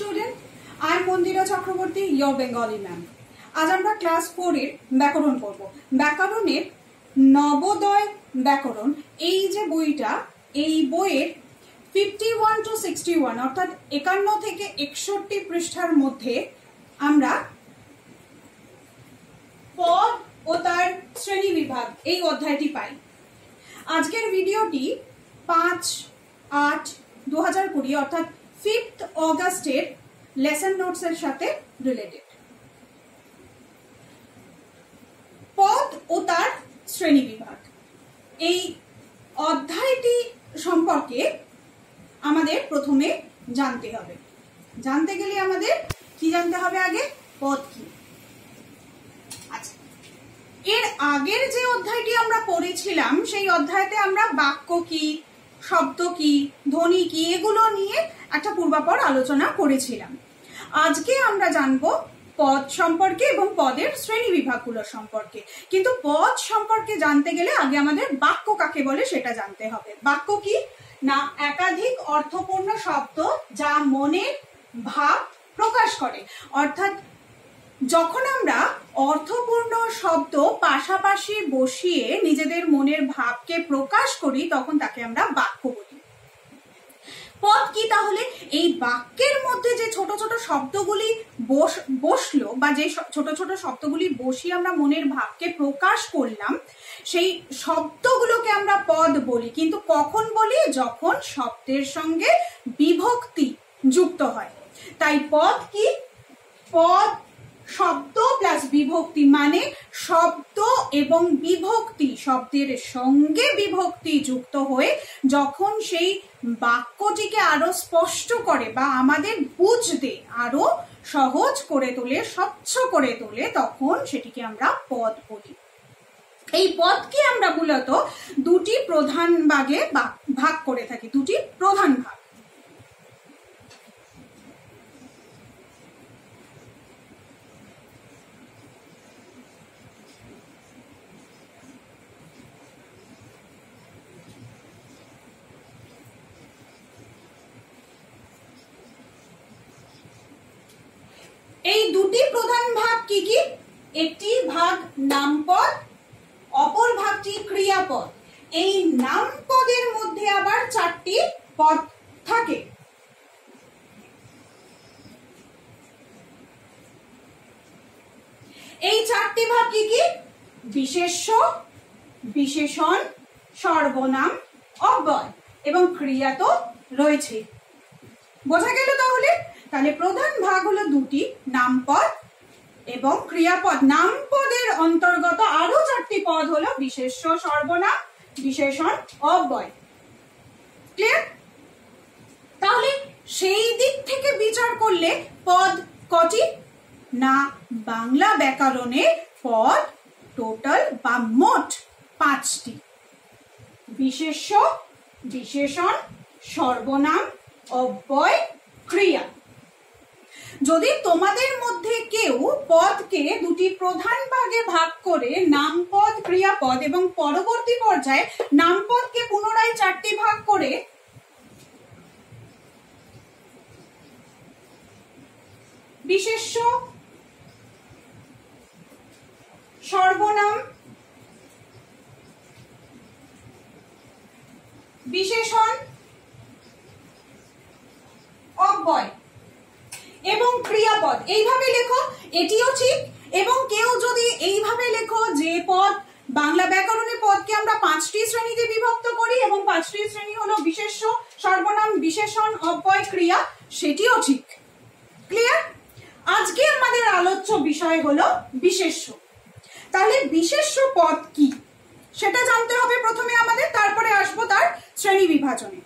Student I am Mandira Chakraborty your Bengali ma'am আজ আমরা class ফোরের ব্যাকরণ পড়ব। ব্যাকরণের নবোদয় ব্যাকরণ, এই যে বইটা, এই বইয়ের fifty one to sixty one অর্থাৎ একান্ন থেকে একষট্টি পৃষ্ঠার মধ্যে আমরা পদ ও তার শ্রেণি বিভাগ এই অধ্যায়টি পাই। আজকের ভিডিওটি পাঁচ আট দু হাজার কুড়ি, অর্থাৎ ফিফথ অগাস্টের লেসন নোটস এর সাথে রিলেটেড পদ ও তার শ্রেণি বিভাগ এই অধ্যায়টি সম্পর্কে আমাদের প্রথমে জানতে হবে। জানতে গেলে আমাদের কি জানতে হবে আগে? পদ কি? আচ্ছা। এর আগের যে অধ্যায়টি আমরা পড়েছিলাম, সেই অধ্যায়তে আমরা বাক্য কি, শব্দ কি, ধ্বনি কি, এগুলো নিয়ে একটা পূর্বাপর আলোচনা করেছিলাম। আজকে আমরা জানব পদ সম্পর্কে এবং পদের শ্রেণি বিভাগগুলো সম্পর্কে। কিন্তু পদ সম্পর্কে জানতে গেলে আগে আমাদের বাক্য কাকে বলে সেটা জানতে হবে। বাক্য কি? না, একাধিক অর্থপূর্ণ শব্দ যা মনে, ভাব প্রকাশ করে। অর্থাৎ যখন আমরা অর্থপূর্ণ শব্দ পাশাপাশি বসিয়ে নিজেদের মনের ভাবকে প্রকাশ করি, তখন তাকে আমরা বাক্য বলি। পদ কি তাহলে? এই বাক্যের মধ্যে যে ছোট ছোট শব্দগুলি বসল বা যে ছোট ছোট শব্দগুলি বসিয়ে আমরা মনের ভাবকে প্রকাশ করলাম, সেই শব্দগুলোকে আমরা পদ বলি। কিন্তু কখন বলি? যখন শব্দের সঙ্গে বিভক্তি যুক্ত হয়। তাই পদ কি? পদ শব্দ প্লাস বিভক্তি মানে শব্দ এবং বিভক্তি। শব্দের সঙ্গে বিভক্তি যুক্ত হয়ে যখন সেই বাক্যটিকে আরও স্পষ্ট করে বা আমাদের বুঝতে আরও সহজ করে তোলে, স্বচ্ছ করে তোলে, তখন সেটিকে আমরা পদ বলি। এই পদকে আমরা মূলত দুটি প্রধান ভাগে ভাগ করে থাকি, দুটি প্রধান ভাগ এই দুটি প্রধান ভাগ কি কি? একটি ভাগ নামপদ, অপর ভাগটি ক্রিয়াপদ। এই নামপদের মধ্যে আবার চারটি পদ থাকে। এই চারটি ভাগ কি কি? বিশেষ্য, বিশেষণ, সর্বনাম, অব্যয় এবং ক্রিয়া তো রয়েছে। বোঝা গেল তাহলে? তাহলে প্রধান ভাগ হলো দুটি, নামপদ এবং ক্রিয়াপদ নামপদের অন্তর্গত আরও চারটি পদ হলো বিশেষ্য, সর্বনাম, বিশেষণ, অব্যয়। ক্লিয়ার তাহলে সেই দিক থেকে বিচার করলে পদ কটি? না, বাংলা ব্যাকরণে পদ টোটাল বা মোট পাঁচটি। বিশেষ্য, বিশেষণ, সর্বনাম, অব্যয়, ক্রিয়া। যদি তোমাদের মধ্যে কেউ পদকে দুটি প্রধান ভাগে ভাগ করে নামপদ, ক্রিয়াপদ এবং পরবর্তী পর্যায়ে নামপদকে পুনরায় চারটি ভাগ করে, বিশেষ্য, সর্বনাম বিশেষণ অব্যয় এবং ক্রিয়াপদ এইভাবে লেখো এটিও ঠিক, এবং কেউ যদি এইভাবে লেখো যে পদ বাংলা ব্যাকরণের পদকে আমরা পাঁচটি শ্রেণীতে বিভক্ত করি এবং পাঁচটি শ্রেণি হলো বিশেষ্য, সর্বনাম, বিশেষণ, অব্যয়, ক্রিয়া, সেটিও ঠিক। ক্লিয়ার আজকে আমাদের আলোচ্য বিষয় হলো বিশেষ্য। তাহলে বিশেষ্য পদ কি? সেটা জানতে হবে প্রথমে আমাদের, তারপরে আসব তার শ্রেণি বিভাজনে।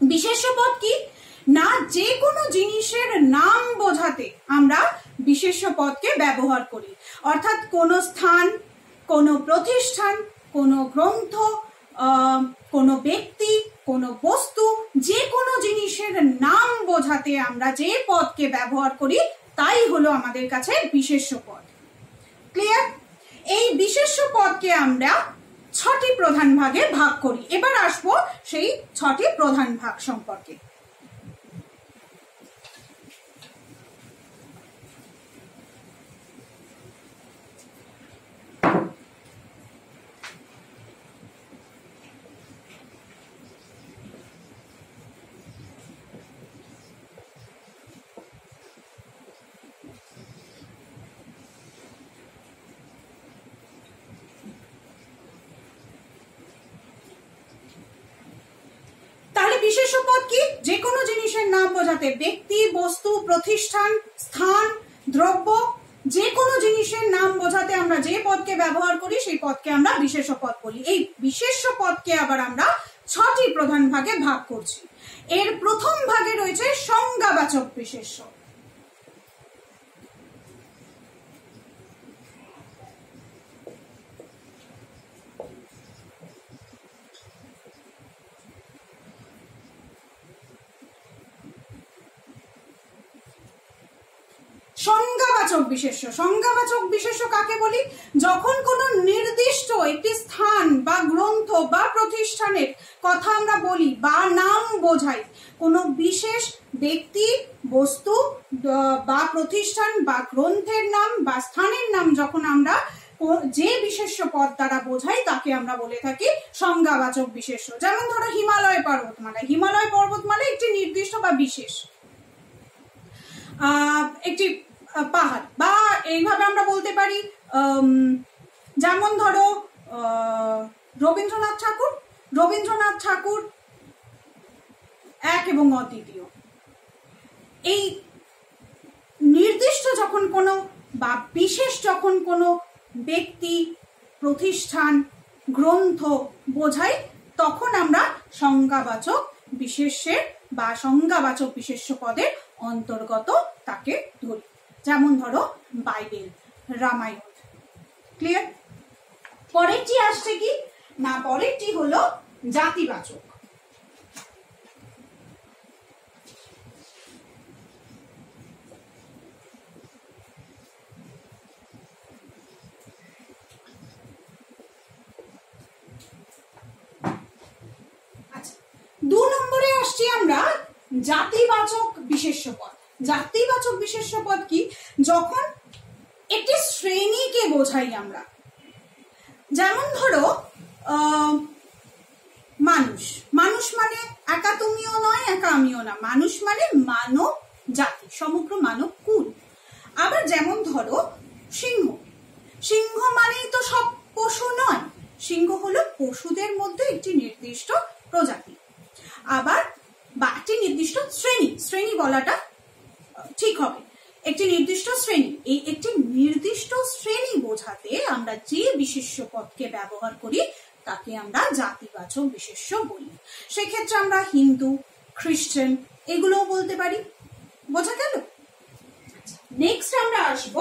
বিশেষ্য পদ কি? না, যে কোনো জিনিসের নাম বোঝাতে আমরা বিশেষ্য পদকে ব্যবহার করি। অর্থাৎ কোন স্থান, কোন প্রতিষ্ঠান, কোন গ্রন্থ কোন ব্যক্তি, কোন বস্তু, যে কোনো জিনিসের নাম বোঝাতে আমরা যে পদকে ব্যবহার করি, তাই হলো আমাদের কাছে বিশেষ্য পদ ক্লিয়ার এই বিশেষ্য পদকে আমরা ছটি প্রধান ভাগে ভাগ করি। এবার আসব সেই ছটি প্রধান ভাগ সম্পর্কে। বিশেষ পদ কি? যে কোনো জিনিসের নাম বোঝাতে ব্যক্তি, বস্তু, প্রতিষ্ঠান, স্থান, দ্রব্য যে কোনো জিনিসের নাম বোঝাতে আমরা যে পদকে ব্যবহার করি, সেই পদকে আমরা বিশেষ পদ বলি। এই বিশেষ পদকে আবার আমরা ছটি প্রধান ভাগে ভাগ করছি। এর প্রথম ভাগে রয়েছে সংজ্ঞাবাচক বিশেষ্য সংজ্ঞাবাচক বিশেষ্য? সংজ্ঞাবাচক বিশেষ্য কাকে বলি? যখন কোনো নির্দিষ্ট একটি স্থান বা গ্রন্থ বা প্রতিষ্ঠানের কথা আমরা বলি বা নাম বোঝাই, কোনো বিশেষ ব্যক্তি, বস্তু বা প্রতিষ্ঠান বা গ্রন্থের নাম বা স্থানের নাম যখন আমরা যে বিশেষ্য পদ দ্বারা বোঝাই তাকে আমরা বলে থাকি সংজ্ঞাবাচক বিশেষ্য। যেমন ধরো হিমালয় পর্বতমালা। হিমালয় পর্বতমালা একটি নির্দিষ্ট বা বিশেষ একটি পাহাড়। বা এইভাবে আমরা বলতে পারি যেমন ধরো রবীন্দ্রনাথ ঠাকুর রবীন্দ্রনাথ ঠাকুর এক এবং অদ্বিতীয়। এই নির্দিষ্ট যখন কোনো বা বিশেষ যখন কোনো ব্যক্তি, প্রতিষ্ঠান, গ্রন্থ বোঝাই তখন আমরা সংজ্ঞাবাচক বিশেষের বা সংজ্ঞাবাচক বিশেষ্য পদের অন্তর্গত তাকে ধরি। যেমন ধরো বাইবেল, রামায়ণ। ক্লিয়ার পরেরটি আসছে কি? না পরেরটি হলো জাতিবাচক। দু নম্বরে আসছি আমরা জাতিবাচক বিশেষ্য পদ জাতিবাচক বিশেষ্য পদ কি? যখন একটি শ্রেণীকে বোঝাই আমরা। যেমন ধরো মানুষ। মানুষ মানে একা তুমিও নয়, একা আমিও না। মানুষ মানে মানব জাতি, সমগ্র মানব কুল। আবার যেমন ধরো, সিংহ। সিংহ মানেই তো সব পশু নয়। সিংহ হলো পশুদের মধ্যে একটি নির্দিষ্ট প্রজাতি। আবার বা একটি নির্দিষ্ট শ্রেণি। শ্রেণি বলাটা ঠিক হবে। একটি নির্দিষ্ট শ্রেণি। এই একটি নির্দিষ্ট শ্রেণি বোঝাতে আমরা যে বিশেষ্য পদকে ব্যবহার করি, তাকে আমরা জাতিবাচক বিশেষ্য বলি। সেক্ষেত্রে আমরা হিন্দু, খ্রিস্টান এগুলোও বলতে পারি। বোঝা গেল? নেক্সট আমরা আসব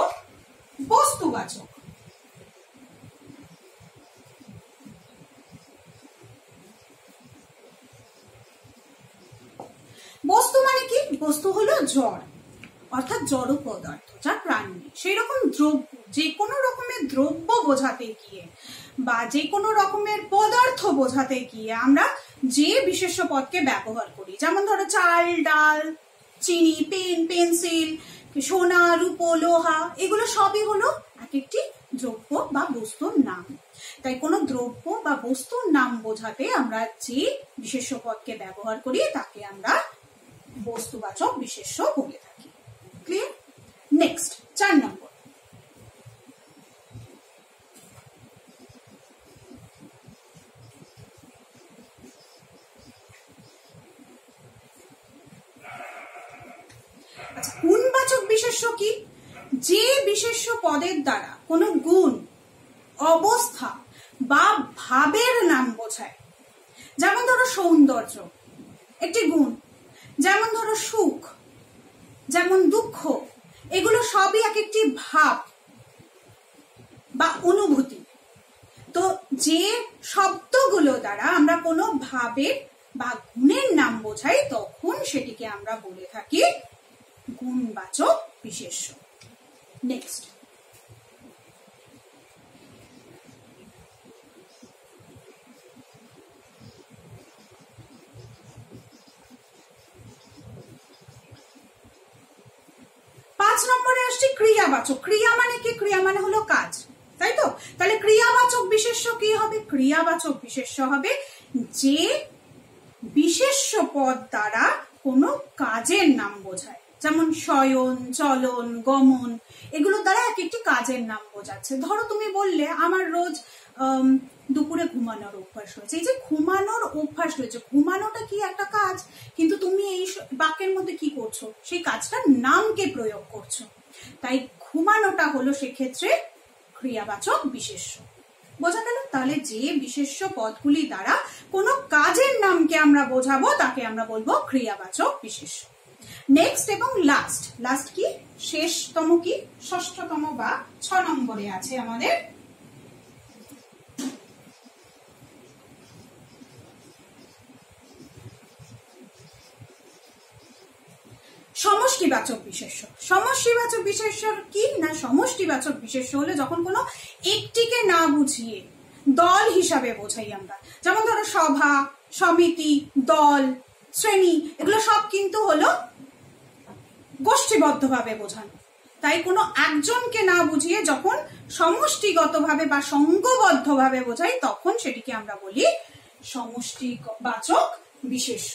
বস্তুবাচক। বস্তু মানে কি? বস্তু হলো জড় অর্থাৎ জড় পদার্থ যা প্রাণ। সেই রকম দ্রব্য যে কোনো রকমের দ্রব্য বোঝাতে গিয়ে বা যে কোনো রকমের পদার্থ বোঝাতে গিয়ে আমরা যে বিশেষ পদকে ব্যবহার করি, যেমন ধরো চাল, ডাল, চিনি, পেন, পেন্সিল, সোনা, রূপ, লোহা, এগুলো সবই হলো এক একটি দ্রব্য বা বস্তুর নাম। তাই কোনো দ্রব্য বা বস্তুর নাম বোঝাতে আমরা যে বিশেষ পদকে ব্যবহার করি, তাকে আমরা বস্তুবাচক বিশেষ্য বলে। নেক্সট চার নম্বর। আচ্ছা, গুণবাচক বিশেষ্য কি? যে বিশেষ্য পদের দ্বারা কোনো গুণ অবস্থা বা ভাবের নাম বোঝায়। যেমন ধরো সৌন্দর্য একটি গুণ। যেমন ধরো সুখ যেমন দুঃখ এগুলো সবই এক একটি ভাব বা অনুভূতি। তো যে শব্দগুলো দ্বারা আমরা কোনো ভাবের বা গুণের নাম বোঝাই, তখন সেটিকে আমরা বলে থাকি গুণবাচক বিশেষ্য। নেক্সট পাঁচ নম্বরে আসছে ক্রিয়াবাচক। ক্রিয়া মানে কি? ক্রিয়া মানে হলো কাজ। তাই তো? তাহলে ক্রিয়াবাচক বিশেষ্য কি হবে? ক্রিয়াবাচক বিশেষ্য হবে যে বিশেষ্য পদ দ্বারা কোনো কাজের নাম বোঝায়। যেমন শয়ন, চলন, গমন এগুলোর দ্বারা এক একটি কাজের নাম বোঝাচ্ছে। ধরো তুমি বললে, আমার রোজ দুপুরে ঘুমানোর অভ্যাস হয়েছে এই যে ঘুমানোর অভ্যাস রয়েছে, ঘুমানোটা কি একটা কাজ? কিন্তু তুমি এই বাক্যের মধ্যে কি করছ? সেই কাজটার নামকে প্রয়োগ করছ। তাই ঘুমানোটা হলো সেক্ষেত্রে ক্রিয়াবাচক বিশেষ্য। বোঝা গেল? তাহলে যে বিশেষ্য পদগুলি দ্বারা কোনো কাজের নামকে আমরা বোঝাবো, তাকে আমরা বলব ক্রিয়াবাচক বিশেষ্য। নেক্সট এবং লাস্ট লাস্ট কি? শেষতম কি? ষষ্ঠতম বা ছ নম্বরে আছে আমাদের সমষ্টিবাচক বিশেষ্য। সমষ্টিবাচক বিশেষ্য কি না সমষ্টিবাচক বিশেষ্য হলে যখন কোনো একটিকে না বুঝিয়ে দল হিসাবে বোঝাই আমরা। যেমন ধরো সভা, সমিতি, দল, শ্রেণি, এগুলো সব কিন্তু হলো গোষ্ঠীবদ্ধভাবে বোঝানো। তাই কোনো একজনকে না বুঝিয়ে যখন সমষ্টিগতভাবে বা সঙ্গবদ্ধভাবে বোঝাই, তখন সেটিকে আমরা বলি সমষ্টিবাচক বিশেষ্য।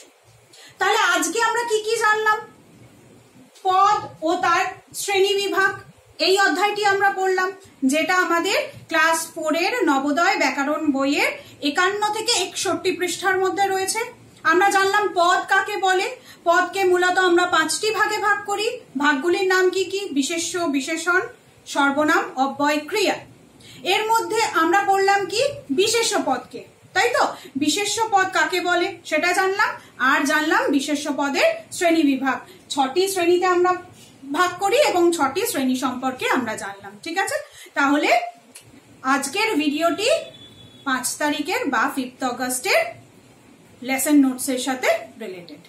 তাহলে আজকে আমরা কি কি জানলাম? পদ ও তার শ্রেণি বিভাগ। এই অধ্যায়টি আমরা পড়লাম, যেটা আমাদের ক্লাস ফোরের নবোদয় ব্যাকরণ বইয়ের একান্ন থেকে একষট্টি পৃষ্ঠার মধ্যে রয়েছে। আমরা জানলাম পদ কাকে বলে। পদকে মূলত আমরা পাঁচটি ভাগে ভাগ করি। ভাগগুলির নাম কি কি? বিশেষ্য, বিশেষণ, সর্বনাম, অব্যয়, ক্রিয়া। এর মধ্যে আমরা পড়লাম কি? বিশেষ্য পদকে, তাই তো? বিশেষ্য পদ কাকে বলে? সেটা জানলাম। আর জানলাম বিশেষ পদের শ্রেণি বিভাগ। ছটি শ্রেণীতে আমরা ভাগ করি এবং ছটি শ্রেণি সম্পর্কে আমরা জানলাম। ঠিক আছে? তাহলে আজকের ভিডিওটি পাঁচ তারিখের বা ফিফথ অগস্টের লেসন নোটসের সাথে রিলেটেড